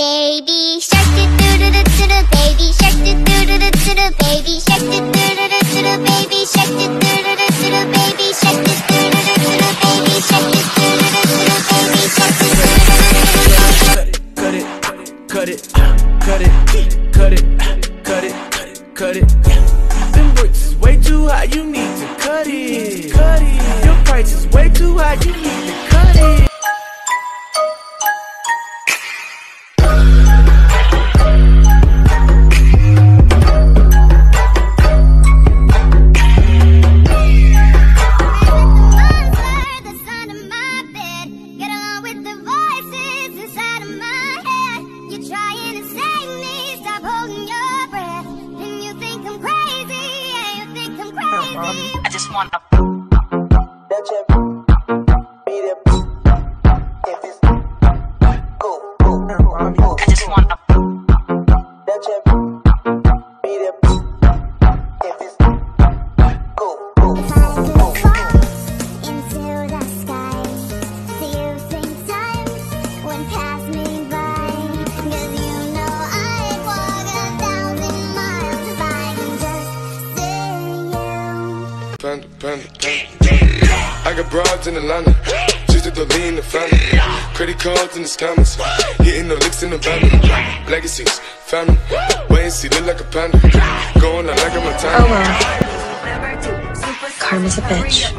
Baby shark do do do do do do baby shark do do do do do do baby shark do do do do do do baby shark do do do do do do baby shark do do do do do do baby shark do do do do do do baby shark do do do do do cut it, cut it, cut it, cut it, cut it, cut it. Them bricks is way too high, you need to cut it, cut it. Your price is way too high, you need to. Just want to Panda, panda, panda. I got broads in Atlanta. Just to lean in the family. Credit cards in the scammers. Hitting the licks in the van. Legacies, family. Wait and see, look like a panda. Going out like a Montana. Oh well. Karma's a bitch.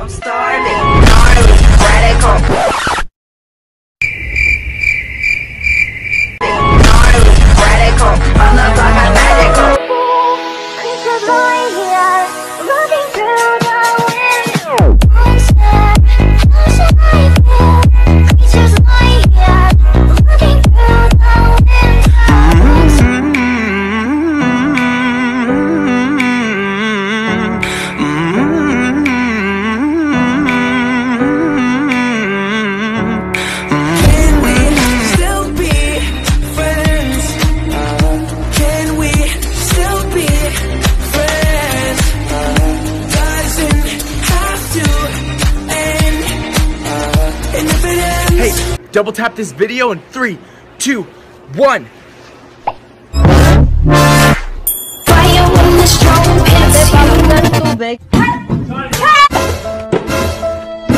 Hey, double tap this video in three, two, one. Fire when the strong hits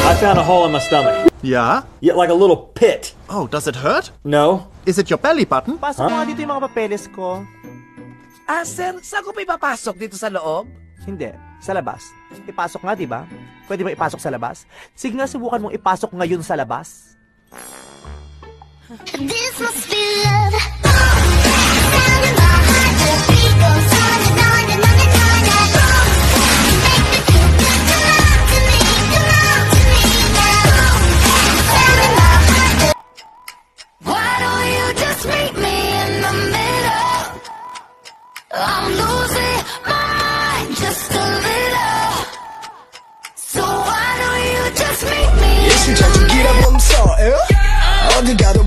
I found a hole in my stomach. Yeah? Yeah, like a little pit. Oh, does it hurt? No. Is it your belly button? Pasok mo nga dito yung mga papeles ko. Ah, sir, saan ko pa ipapasok dito sa loob? Hindi, sa labas. Ipasok nga, di ba? Pwede ba ipasok sa labas? Sige nga, subukan mong ipasok ngayon sa labas. This must be love.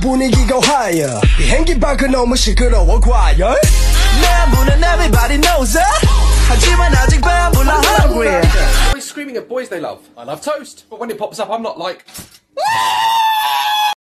분위기가 higher 비행기 밖은 너무 시끄러워 과열 내 안부는 everybody knows it. 하지만 아직 배불러 hungry. Always screaming at boys they love. I love toast, but when it pops up, I'm not like.